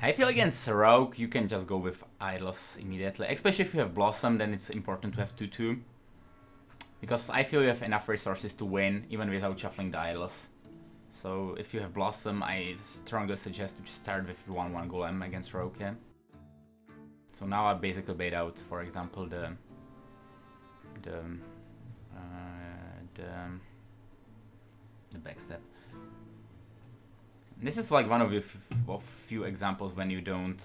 I feel against Rogue, you can just go with Idols immediately. Especially if you have Blossom, then it's important to have 2-2. Because I feel you have enough resources to win, even without shuffling the Idols. So if you have Blossom, I strongly suggest to start with 1-1 Golem against Rogue, yeah? So now I basically bait out, for example, the... the... Uh, the... the Backstab. This is like one of the of few examples when you don't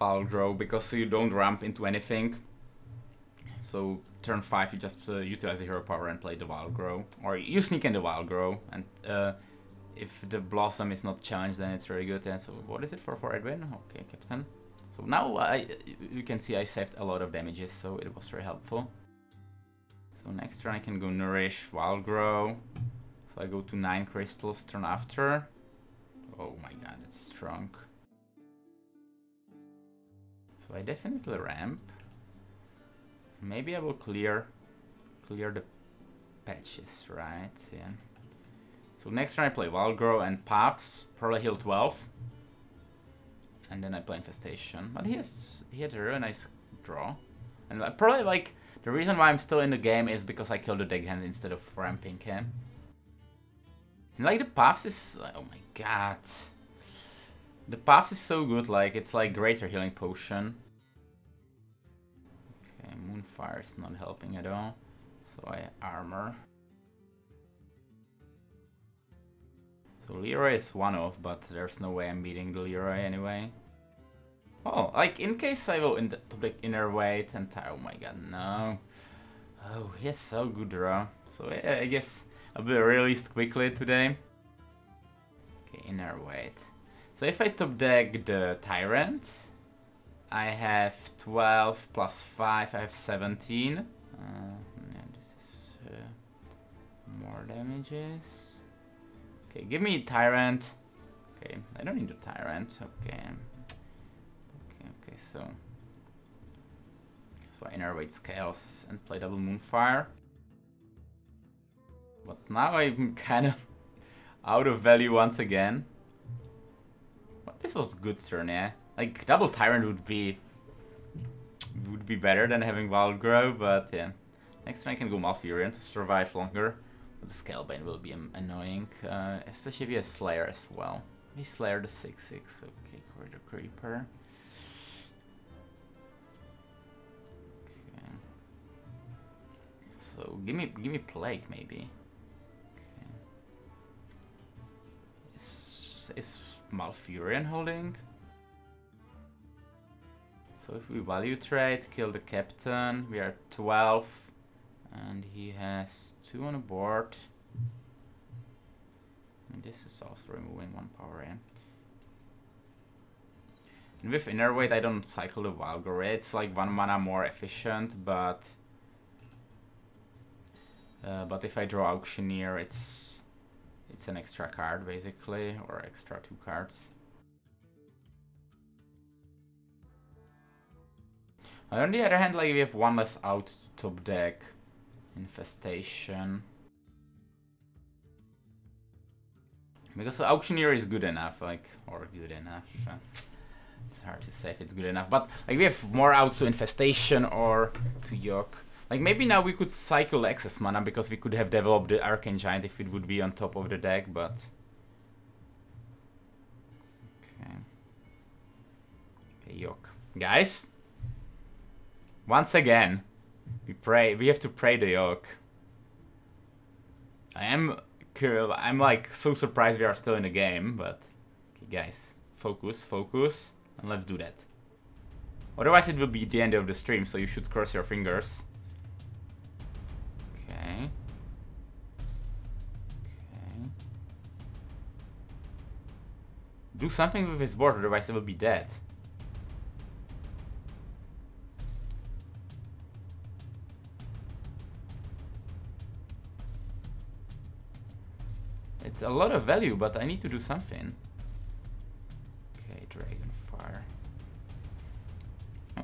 Valgrow because you don't ramp into anything. So turn 5 you just uh, utilize the hero power and play the wild grow. Or you sneak in the wild grow and uh, if the Blossom is not challenged then it's very good. And so what is it for, for Edwin? Okay, Captain. So now I, you can see I saved a lot of damages so it was very helpful. So next turn I can go Nourish, wild grow. So I go to 9 crystals turn after. Oh my god, it's strong. So I definitely ramp. Maybe I will clear clear the patches, right? Yeah. So next turn I play Valgrow and Paths, probably heal 12. And then I play Infestation. But he has he had a really nice draw. And probably like the reason why I'm still in the game is because I killed the deckhand instead of ramping him. Like the paths is oh my god. The paths is so good, like it's like greater healing potion. Okay, Moonfire is not helping at all. So I armor. So Leeroy is one off, but there's no way I'm beating the Leeroy anyway. Oh, like in case I will in the, the innervate and oh my god, no. Oh, he has so good draw. So I guess I'll be released quickly today. Okay, innervate. So if I top deck the Tyrant, I have 12 plus 5, I have 17. Uh, yeah, this is uh, more damages. Okay, give me Tyrant. Okay, I don't need a Tyrant. Okay. Okay, okay, so... So I innervate Scales and play double Moonfire. But now I'm kind of out of value once again. But this was good turn, yeah. Like double Tyrant would be would be better than having Wild Grow, but yeah. Next turn I can go Malfurion to survive longer. But the Scalebane will be annoying, uh, especially if you have Slayer as well. He Slayer the 6-6, okay, Corridor Creeper. So give me give me Plague maybe. Is Malfurion holding? So if we value trade, kill the captain, we are 12 and he has 2 on the board. And this is also removing 1 power in. And with innervate I don't cycle the Valgore, it's like 1 mana more efficient, but uh, but if I draw Auctioneer it's it's an extra card basically, or extra two cards. On the other hand, like we have one less out to top deck. Infestation. Because Auctioneer is good enough, like, or good enough. It's hard to say if it's good enough, but like we have more outs to Infestation or to Yogg. Like maybe now we could cycle excess mana because we could have developed the Arcane Giant if it would be on top of the deck, but... Okay. Okay, Yogg. Guys? Once again, we pray, we have to pray the Yogg. I am I'm like so surprised we are still in the game, but... Okay, guys. Focus, focus, and let's do that. Otherwise it will be the end of the stream, so you should cross your fingers. Do something with his board, otherwise he will be dead. It's a lot of value, but I need to do something. Okay, Dragonfire.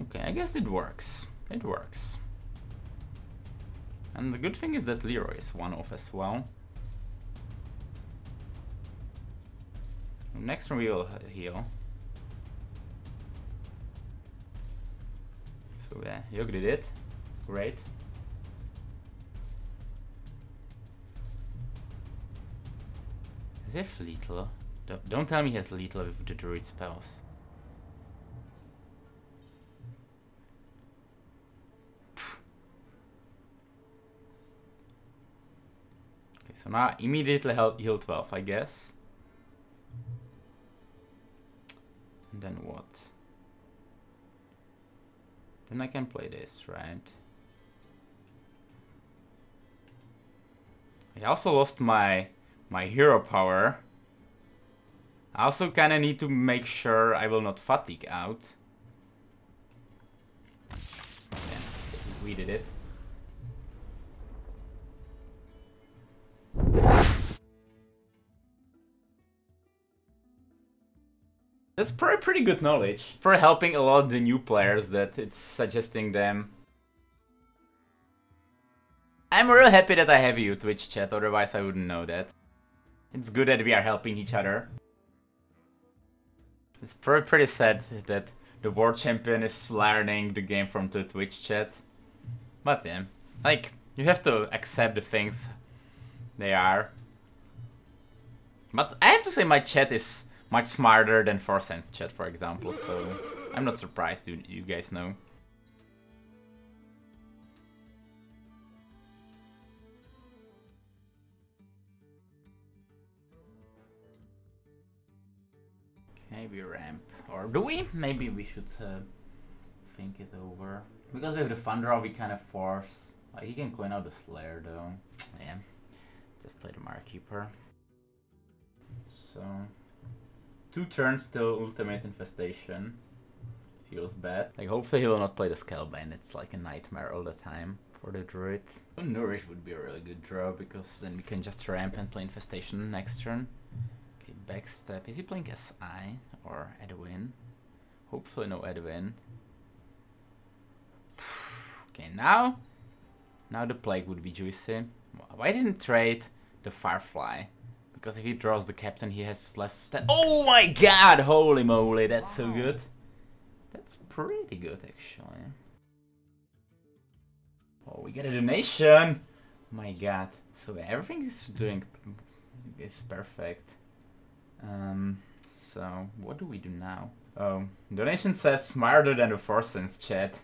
Okay, I guess it works. It works. And the good thing is that Leeroy is one off as well. next one we will heal. So yeah, Yogg did it. Great. Is there Fleetler? Don't, don't tell me he has Leetler with the druid spells. so now immediately heal 12, I guess. And then what? Then I can play this, right? I also lost my my hero power. I also kinda need to make sure I will not fatigue out. Yeah, we did it. That's probably pretty good knowledge. For helping a lot of the new players that it's suggesting them. I'm real happy that I have you, Twitch chat, otherwise I wouldn't know that. It's good that we are helping each other. It's pretty, pretty sad that the world champion is learning the game from the Twitch chat. But yeah, like, you have to accept the things they are. But I have to say my chat is much smarter than Forsen's chat, for example, so I'm not surprised you, you guys know. Okay, we ramp. Or do we? Maybe we should uh, think it over. Because with the Thunderer we kind of force... Like, he can clean out the Slayer though. Yeah. Just play the Markkeeper. So... Two turns till Ultimate Infestation. Feels bad. Like, hopefully he will not play the Scalebane. It's like a nightmare all the time for the Druid. Nourish would be a really good draw, because then we can just ramp and play Infestation next turn. Okay, Backstab. Is he playing SI or Edwin? Hopefully no Edwin. okay, now... Now the Plague would be juicy. Why didn't trade the Firefly? Because if he draws the captain, he has less stat. Oh my god! Holy moly, that's wow. so good. That's pretty good, actually. Oh, we get a donation! my god. So everything is doing is perfect. Um, so what do we do now? Oh, donation says smarter than the Forsen's chat.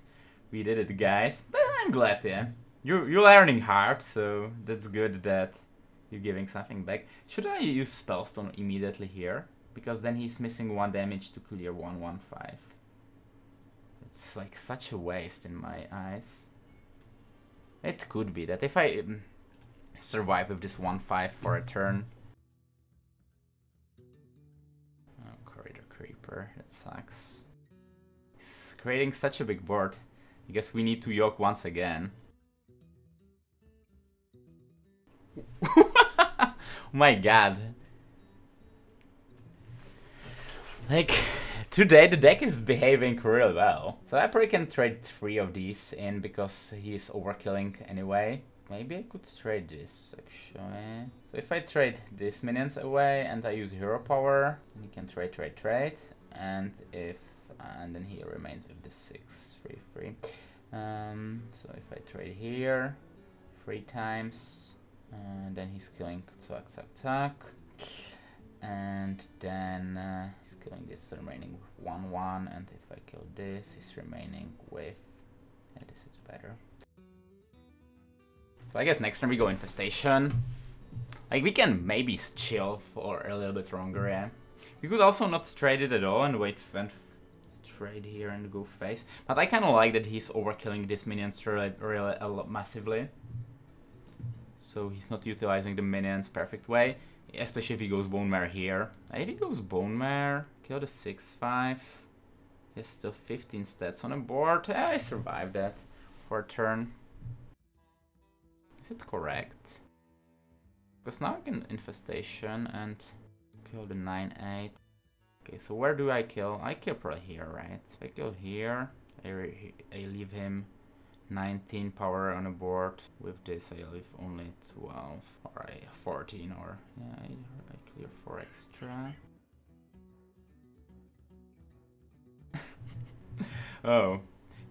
We did it, guys. I'm glad, yeah. You're, you're learning hard, so that's good that you're giving something back. Should I use Spellstone immediately here? Because then he's missing one damage to clear 115. It's like such a waste in my eyes. It could be that if I um, survive with this 1-5 for a turn. Oh, Corridor Creeper, that sucks. He's creating such a big board. I guess we need to Yogg once again. my god. Like, today the deck is behaving really well. So I probably can trade three of these in because he's overkilling anyway. Maybe I could trade this, actually. So if I trade these minions away and I use hero power, he can trade, trade, trade. And if, and then he remains with the 6, 3, 3. Um, so if I trade here, three times, and then he's killing Tuck Tuck Tuck. And then uh, he's killing this remaining 1 1. And if I kill this, he's remaining with. Yeah, this is better. So I guess next turn we go Infestation. Like, we can maybe chill for a little bit longer, yeah. We could also not trade it at all and wait and trade here and go face. But I kind of like that he's overkilling this minions really, really massively so he's not utilizing the minions perfect way, especially if he goes Bonemare here. If he goes Bonemare, kill the 6-5, he has still 15 stats on the board. Eh, I survived that for a turn. Is it correct? Because now I can Infestation and kill the 9-8. Okay, so where do I kill? I kill probably here, right? I kill here. I, I leave him 19 power on a board. With this I leave only 12 or I 14 or yeah, I, clear 4 extra. oh,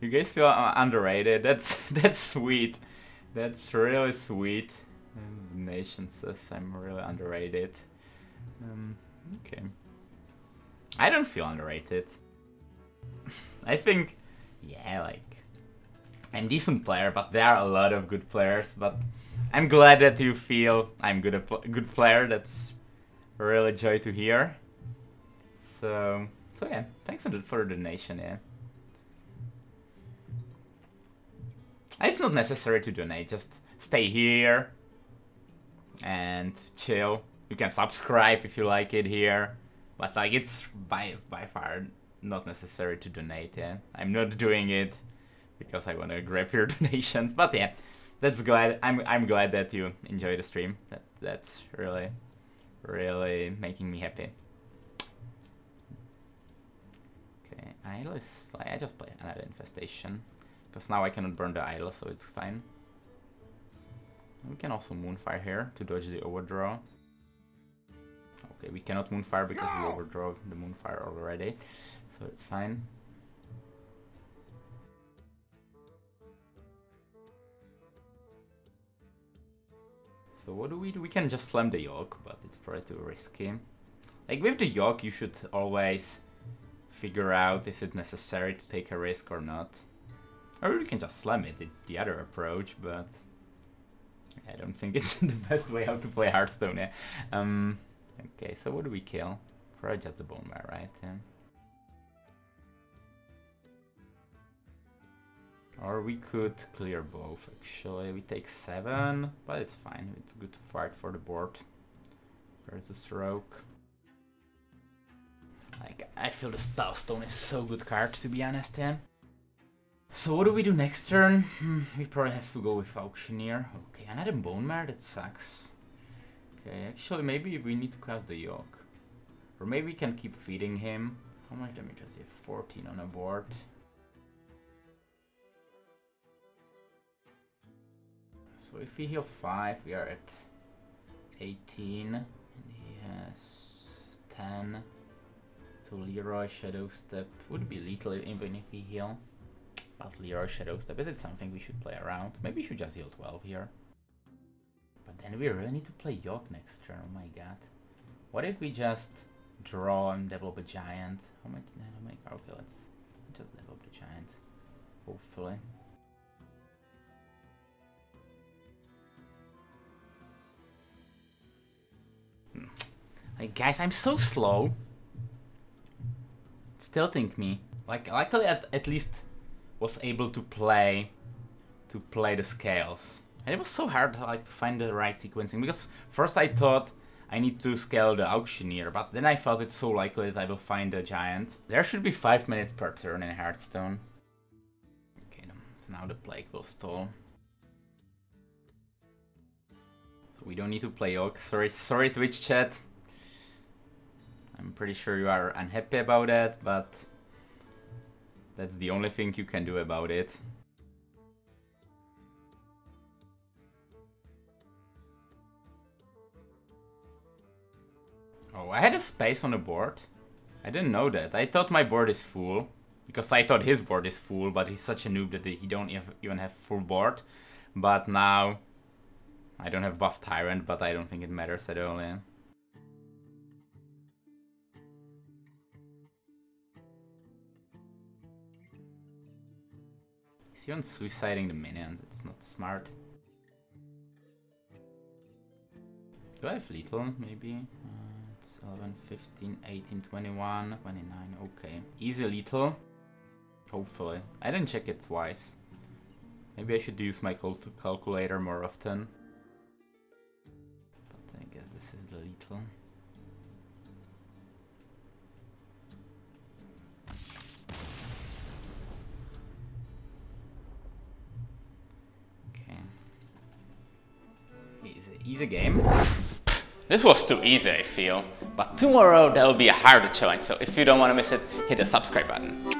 you guys feel uh, underrated. That's that's sweet. That's really sweet. And Nation says I'm really underrated. Um, okay. I don't feel underrated. I think, yeah, like I'm decent player, but there are a lot of good players. But I'm glad that you feel I'm good a good player. That's really joy to hear. So, so yeah, thanks for the donation. Yeah. It's not necessary to donate, just stay here and chill. You can subscribe if you like it here, but like it's by by far not necessary to donate. Yeah, I'm not doing it because I want to grab your donations. But yeah, that's glad. I'm I'm glad that you enjoy the stream. That that's really really making me happy. Okay, idle is I just play another infestation because now I cannot burn the idol, so it's fine. We can also moonfire here to dodge the overdraw. Okay, we cannot moonfire because no! we overdraw the moonfire already, so it's fine. So what do we do? We can just slam the Yogg, but it's probably too risky. Like with the Yogg, you should always figure out is it necessary to take a risk or not. Or you can just slam it, it's the other approach, but... I don't think it's the best way how to play Hearthstone, yeah. Um, okay, so what do we kill? Probably just the bone Bonemare, right? Yeah. Or we could clear both, actually. We take 7, but it's fine. It's good to fight for the board. There's a stroke. Like, I feel the Spellstone is so good card, to be honest, then. So what do we do next turn? Hmm, we probably have to go with Auctioneer. Okay, another Bone Bonemare, that sucks. Okay, actually maybe we need to cast the Yogg. Or maybe we can keep feeding him. How much damage does he have? 14 on a board. So if we heal 5, we are at 18. And he has 10. So Leeroy Shadow Step would be lethal even if we heal. But Leeroy Shadow Step, is it something we should play around? Maybe we should just heal 12 here. But then we really need to play Yogg next turn, oh my god. What if we just draw and develop a giant? Oh How much? Oh How many? Okay, let's just develop the giant. Hopefully. Like, guys, I'm so slow. It's tilting me. Like, luckily at, at least was able to play to play the scales. And it was so hard like to find the right sequencing because first I thought I need to scale the auctioneer, but then I felt it's so likely that I will find a giant. There should be 5 minutes per turn in Hearthstone. Okay, so now the plague will stall. So we don't need to play Yogg. Sorry, sorry Twitch chat. I'm pretty sure you are unhappy about that, but that's the only thing you can do about it. Oh, I had a space on the board. I didn't know that. I thought my board is full. Because I thought his board is full, but he's such a noob that he don't even have full board. But now, I don't have buff Tyrant, but I don't think it matters at all, yeah. He on suiciding the minions, it's not smart. Do I have lethal, maybe? Uh, it's 11, 15, 18, 21, 29, okay. Easy lethal. Hopefully. I didn't check it twice. Maybe I should use my calculator more often. But I guess this is the lethal. Easy game. This was too easy, I feel. But tomorrow there will be a harder challenge, so if you don't want to miss it, hit the subscribe button.